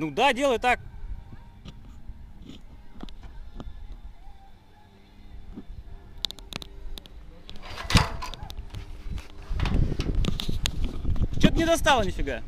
Ну да, делай так. Что-то не достало нифига.